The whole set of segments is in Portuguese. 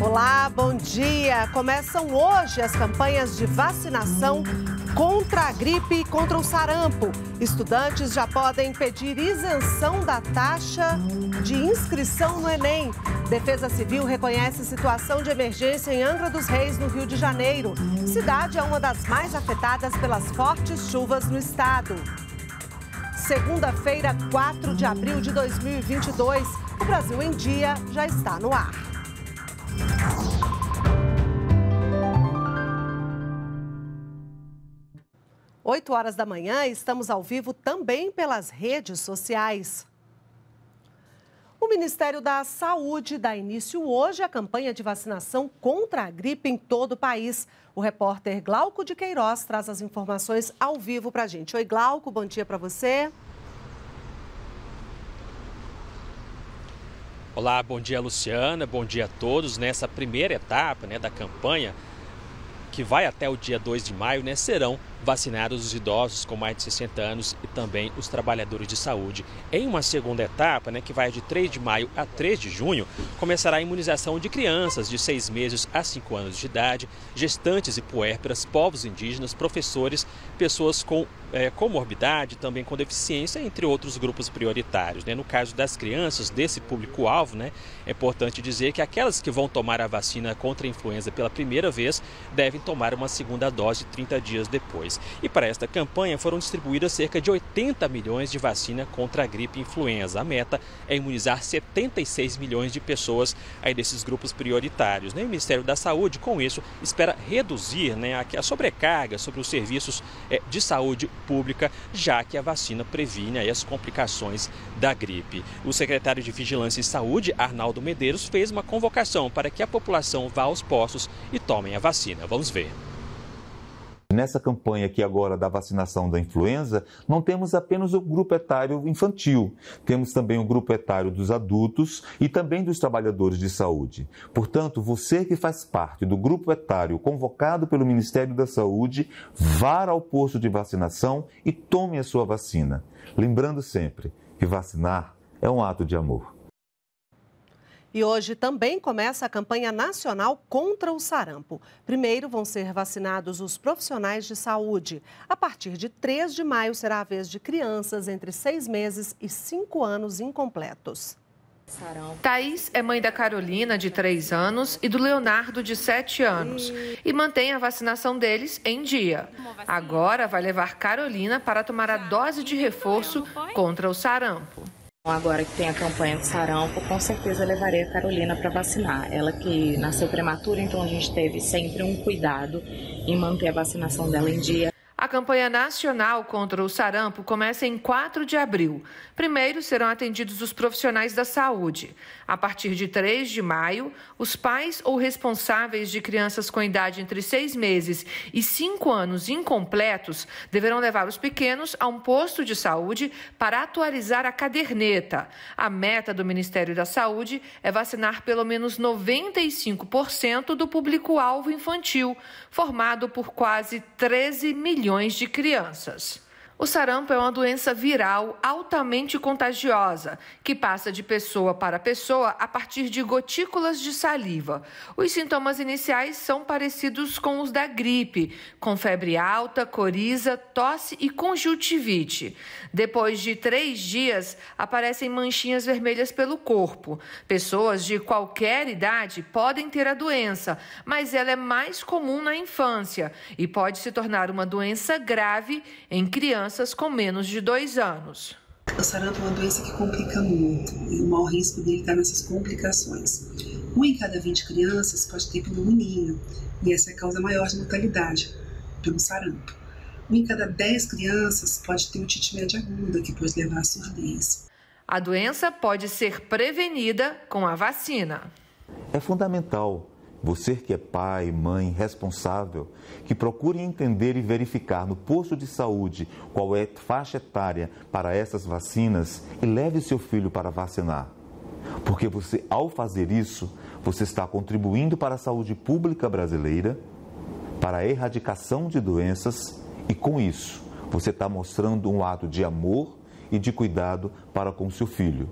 Olá, bom dia. Começam hoje as campanhas de vacinação contra a gripe e contra o sarampo. Estudantes já podem pedir isenção da taxa de inscrição no Enem. Defesa Civil reconhece situação de emergência em Angra dos Reis, no Rio de Janeiro. Cidade é uma das mais afetadas pelas fortes chuvas no estado. Segunda-feira, 4 de abril de 2022. O Brasil em Dia já está no ar. 8 horas da manhã, estamos ao vivo também pelas redes sociais. O Ministério da Saúde dá início hoje à campanha de vacinação contra a gripe em todo o país. O repórter Glauco de Queiroz traz as informações ao vivo para a gente. Oi, Glauco, bom dia para você. Olá, bom dia Luciana, bom dia a todos. Nessa primeira etapa né, da campanha, que vai até o dia 2 de maio, né, serão vacinados os idosos com mais de 60 anos e também os trabalhadores de saúde. Em uma segunda etapa, né, que vai de 3 de maio a 3 de junho, começará a imunização de crianças de 6 meses a 5 anos de idade, gestantes e puérperas, povos indígenas, professores, pessoas com é, comorbidade, também com deficiência, entre outros grupos prioritários. Né? No caso das crianças, desse público-alvo, né, é importante dizer que aquelas que vão tomar a vacina contra a influenza pela primeira vez devem tomar uma segunda dose 30 dias depois. E para esta campanha foram distribuídas cerca de 80 milhões de vacina contra a gripe influenza. A meta é imunizar 76 milhões de pessoas aí desses grupos prioritários. Né? O Ministério da Saúde, com isso, espera reduzir né, a sobrecarga sobre os serviços é, de saúde pública, já que a vacina previne aí, as complicações da gripe. O secretário de Vigilância e Saúde, Arnaldo Medeiros, fez uma convocação para que a população vá aos postos e tomem a vacina. Vamos ver. Nessa campanha aqui agora da vacinação da influenza, não temos apenas o grupo etário infantil, temos também o grupo etário dos adultos e também dos trabalhadores de saúde. Portanto, você que faz parte do grupo etário convocado pelo Ministério da Saúde, vá ao posto de vacinação e tome a sua vacina. Lembrando sempre que vacinar é um ato de amor. E hoje também começa a campanha nacional contra o sarampo. Primeiro vão ser vacinados os profissionais de saúde. A partir de 3 de maio será a vez de crianças entre 6 meses e 5 anos incompletos. Thaís é mãe da Carolina, de 3 anos, e do Leonardo, de 7 anos, e mantém a vacinação deles em dia. Agora vai levar Carolina para tomar a dose de reforço contra o sarampo. Agora que tem a campanha de sarampo, com certeza levarei a Carolina para vacinar. Ela que nasceu prematura, então a gente teve sempre um cuidado em manter a vacinação dela em dia. A campanha nacional contra o sarampo começa em 4 de abril. Primeiro serão atendidos os profissionais da saúde. A partir de 3 de maio, os pais ou responsáveis de crianças com idade entre 6 meses e 5 anos incompletos deverão levar os pequenos a um posto de saúde para atualizar a caderneta. A meta do Ministério da Saúde é vacinar pelo menos 95% do público-alvo infantil, formado por quase 13 milhões milhões de crianças. O sarampo é uma doença viral altamente contagiosa, que passa de pessoa para pessoa a partir de gotículas de saliva. Os sintomas iniciais são parecidos com os da gripe, com febre alta, coriza, tosse e conjuntivite. Depois de três dias, aparecem manchinhas vermelhas pelo corpo. Pessoas de qualquer idade podem ter a doença, mas ela é mais comum na infância e pode se tornar uma doença grave em crianças crianças com menos de dois anos. O sarampo é uma doença que complica muito e o maior risco dele está nessas complicações. Um em cada 20 crianças pode ter pneumonia e essa é a causa maior de mortalidade pelo sarampo. Um em cada 10 crianças pode ter otite média aguda, que pode levar à surdez. A doença pode ser prevenida com a vacina. É fundamental você que é pai, mãe, responsável, que procure entender e verificar no posto de saúde qual é a faixa etária para essas vacinas e leve seu filho para vacinar. Porque você, ao fazer isso, você está contribuindo para a saúde pública brasileira, para a erradicação de doenças e, com isso, você está mostrando um ato de amor e de cuidado para com seu filho.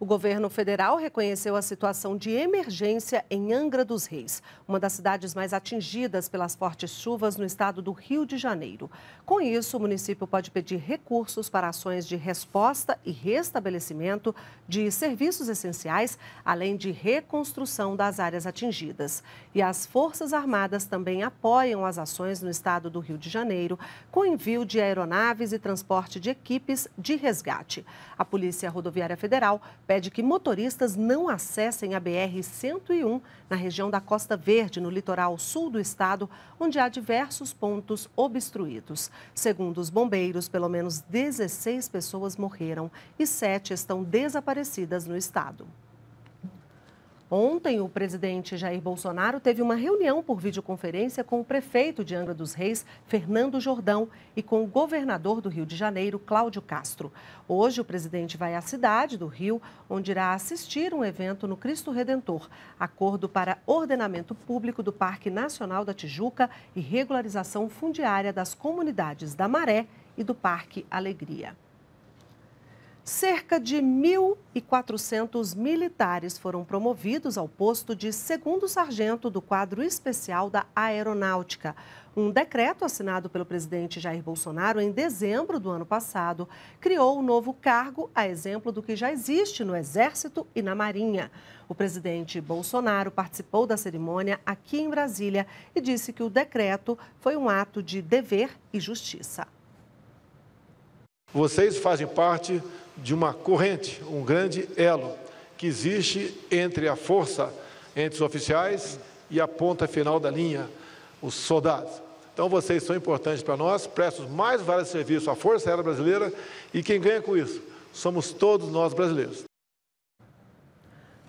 O governo federal reconheceu a situação de emergência em Angra dos Reis, uma das cidades mais atingidas pelas fortes chuvas no estado do Rio de Janeiro. Com isso, o município pode pedir recursos para ações de resposta e restabelecimento de serviços essenciais, além de reconstrução das áreas atingidas. E as Forças Armadas também apoiam as ações no estado do Rio de Janeiro, com envio de aeronaves e transporte de equipes de resgate. A Polícia Rodoviária Federal pede que motoristas não acessem a BR-101 na região da Costa Verde, no litoral sul do estado, onde há diversos pontos obstruídos. Segundo os bombeiros, pelo menos 16 pessoas morreram e sete estão desaparecidas no estado. Ontem, o presidente Jair Bolsonaro teve uma reunião por videoconferência com o prefeito de Angra dos Reis, Fernando Jordão, e com o governador do Rio de Janeiro, Cláudio Castro. Hoje, o presidente vai à cidade do Rio, onde irá assistir um evento no Cristo Redentor, acordo para ordenamento público do Parque Nacional da Tijuca e regularização fundiária das comunidades da Maré e do Parque Alegria. Cerca de 1.400 militares foram promovidos ao posto de segundo sargento do quadro especial da Aeronáutica. Um decreto assinado pelo presidente Jair Bolsonaro em dezembro do ano passado criou o um novo cargo, a exemplo do que já existe no Exército e na Marinha. O presidente Bolsonaro participou da cerimônia aqui em Brasília e disse que o decreto foi um ato de dever e justiça. Vocês fazem parte de uma corrente, um grande elo que existe entre a força, entre os oficiais e a ponta final da linha, os soldados. Então vocês são importantes para nós, prestam mais vários serviços à Força Aérea Brasileira e quem ganha com isso somos todos nós brasileiros.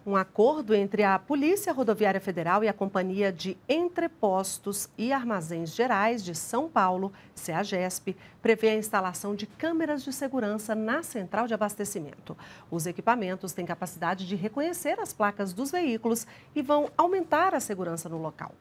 Um acordo entre a Polícia Rodoviária Federal e a Companhia de Entrepostos e Armazéns Gerais de São Paulo, CEAGESP, prevê a instalação de câmeras de segurança na central de abastecimento. Os equipamentos têm capacidade de reconhecer as placas dos veículos e vão aumentar a segurança no local.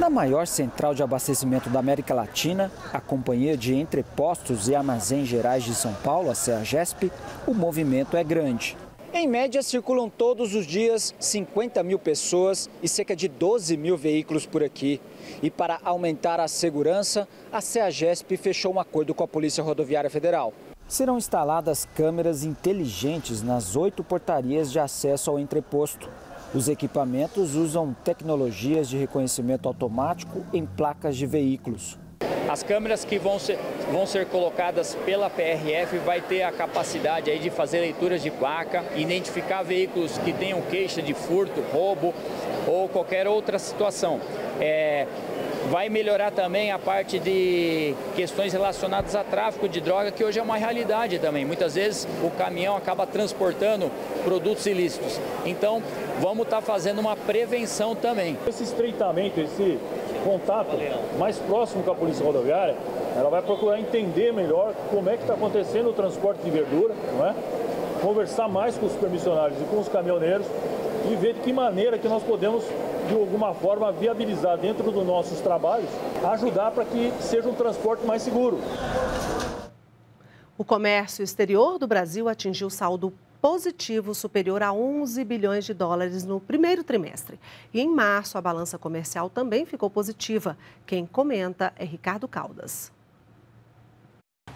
Na maior central de abastecimento da América Latina, a Companhia de Entrepostos e Armazéns Gerais de São Paulo, a CEAGESP, o movimento é grande. Em média, circulam todos os dias 50 mil pessoas e cerca de 12 mil veículos por aqui. E para aumentar a segurança, a CEAGESP fechou um acordo com a Polícia Rodoviária Federal. Serão instaladas câmeras inteligentes nas oito portarias de acesso ao entreposto. Os equipamentos usam tecnologias de reconhecimento automático em placas de veículos. As câmeras que vão ser, vão ser colocadas pela PRF vai ter a capacidade aí de fazer leituras de placa, identificar veículos que tenham queixa de furto, roubo ou qualquer outra situação. É, vai melhorar também a parte de questões relacionadas a tráfico de droga, que hoje é uma realidade também. Muitas vezes o caminhão acaba transportando produtos ilícitos. Então, vamos estar tá fazendo uma prevenção também. Esse estreitamento, esse contato mais próximo com a Polícia Rodoviária, ela vai procurar entender melhor como é que está acontecendo o transporte de verdura, não é? conversar mais com os permissionários e com os caminhoneiros e ver de que maneira que nós podemos, de alguma forma, viabilizar dentro dos nossos trabalhos, ajudar para que seja um transporte mais seguro. O comércio exterior do Brasil atingiu saldo positivo superior a 11 bilhões de dólares no primeiro trimestre. E em março, a balança comercial também ficou positiva. Quem comenta é Ricardo Caldas.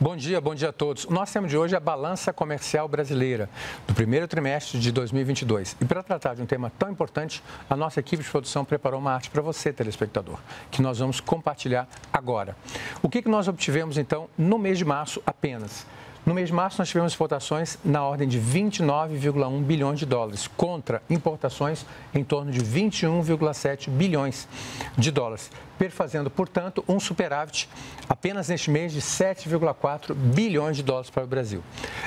Bom dia, bom dia a todos. O nosso tema de hoje é a balança comercial brasileira do primeiro trimestre de 2022. E para tratar de um tema tão importante, a nossa equipe de produção preparou uma arte para você, telespectador, que nós vamos compartilhar agora. O que, que nós obtivemos, então, no mês de março apenas? No mês de março, nós tivemos exportações na ordem de 29,1 bilhões de dólares, contra importações em torno de 21,7 bilhões de dólares perfazendo, portanto, um superávit apenas neste mês de 7,4 bilhões de dólares para o Brasil.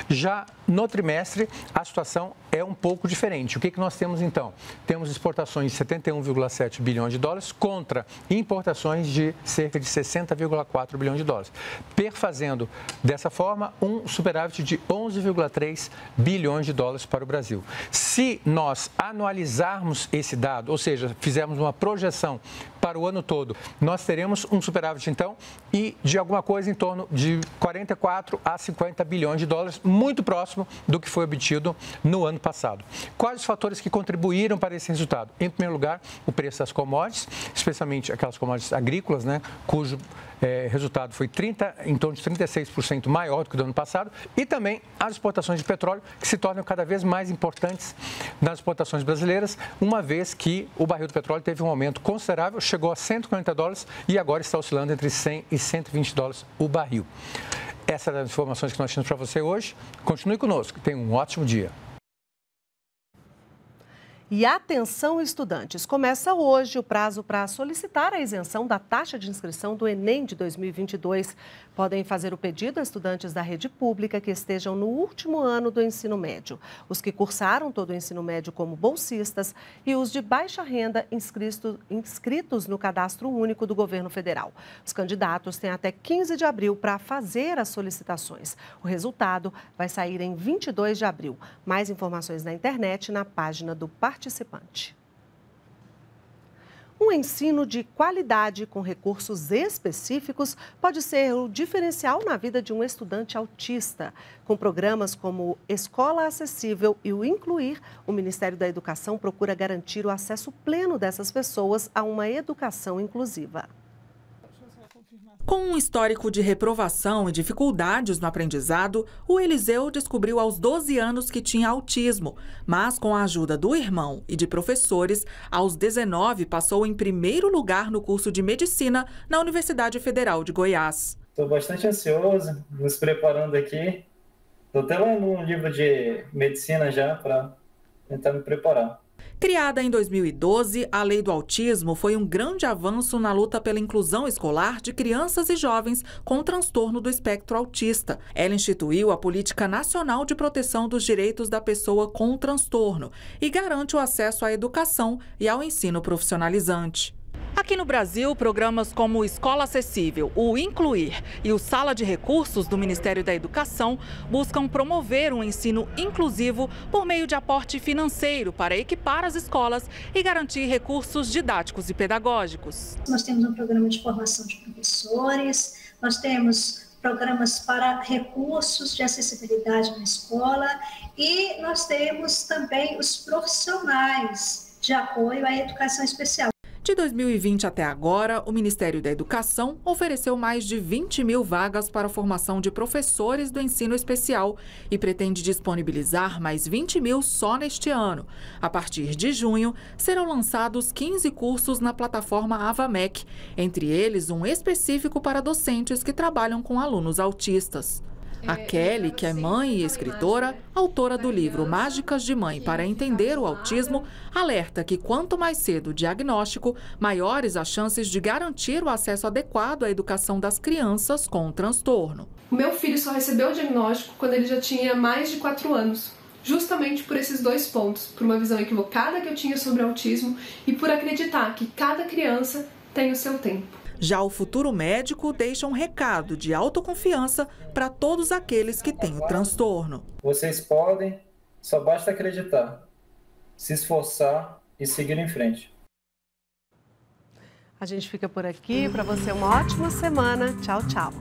Já no trimestre, a situação é um pouco diferente. O que, que nós temos então? Temos exportações de 71,7 bilhões de dólares contra importações de cerca de 60,4 bilhões de dólares, perfazendo dessa forma um superávit de 11,3 bilhões de dólares para o Brasil. Se nós anualizarmos esse dado, ou seja, fizermos uma projeção para o ano todo nós teremos um superávit, então, e de alguma coisa em torno de 44 a 50 bilhões de dólares, muito próximo do que foi obtido no ano passado. Quais os fatores que contribuíram para esse resultado? Em primeiro lugar, o preço das commodities, especialmente aquelas commodities agrícolas, né, cujo é, resultado foi 30, em torno de 36% maior do que do ano passado, e também as exportações de petróleo, que se tornam cada vez mais importantes nas exportações brasileiras, uma vez que o barril do petróleo teve um aumento considerável, chegou a 140 dólares e agora está oscilando entre 100 e 120 dólares o barril. Essas são as informações que nós tínhamos para você hoje. Continue conosco. Tenha um ótimo dia. E atenção, estudantes! Começa hoje o prazo para solicitar a isenção da taxa de inscrição do Enem de 2022. Podem fazer o pedido a estudantes da rede pública que estejam no último ano do ensino médio, os que cursaram todo o ensino médio como bolsistas e os de baixa renda inscritos, inscritos no cadastro único do governo federal. Os candidatos têm até 15 de abril para fazer as solicitações. O resultado vai sair em 22 de abril. Mais informações na internet na página do participante. Um ensino de qualidade com recursos específicos pode ser o diferencial na vida de um estudante autista. Com programas como Escola Acessível e o Incluir, o Ministério da Educação procura garantir o acesso pleno dessas pessoas a uma educação inclusiva. Com um histórico de reprovação e dificuldades no aprendizado, o Eliseu descobriu aos 12 anos que tinha autismo, mas com a ajuda do irmão e de professores, aos 19 passou em primeiro lugar no curso de medicina na Universidade Federal de Goiás. Estou bastante ansioso, nos preparando aqui. Estou até lendo um livro de medicina já para tentar me preparar. Criada em 2012, a Lei do Autismo foi um grande avanço na luta pela inclusão escolar de crianças e jovens com transtorno do espectro autista. Ela instituiu a Política Nacional de Proteção dos Direitos da Pessoa com Transtorno e garante o acesso à educação e ao ensino profissionalizante. Aqui no Brasil, programas como Escola Acessível, o Incluir e o Sala de Recursos do Ministério da Educação buscam promover um ensino inclusivo por meio de aporte financeiro para equipar as escolas e garantir recursos didáticos e pedagógicos. Nós temos um programa de formação de professores, nós temos programas para recursos de acessibilidade na escola e nós temos também os profissionais de apoio à educação especial. De 2020 até agora, o Ministério da Educação ofereceu mais de 20 mil vagas para a formação de professores do ensino especial e pretende disponibilizar mais 20 mil só neste ano. A partir de junho, serão lançados 15 cursos na plataforma AvaMec, entre eles um específico para docentes que trabalham com alunos autistas. A Kelly, que é mãe e escritora, autora do livro Mágicas de Mãe para Entender o Autismo, alerta que quanto mais cedo o diagnóstico, maiores as chances de garantir o acesso adequado à educação das crianças com o transtorno. O meu filho só recebeu o diagnóstico quando ele já tinha mais de 4 anos. Justamente por esses dois pontos, por uma visão equivocada que eu tinha sobre o autismo e por acreditar que cada criança tem o seu tempo. Já o futuro médico deixa um recado de autoconfiança para todos aqueles que têm o transtorno. Vocês podem, só basta acreditar, se esforçar e seguir em frente. A gente fica por aqui. Para você, uma ótima semana. Tchau, tchau.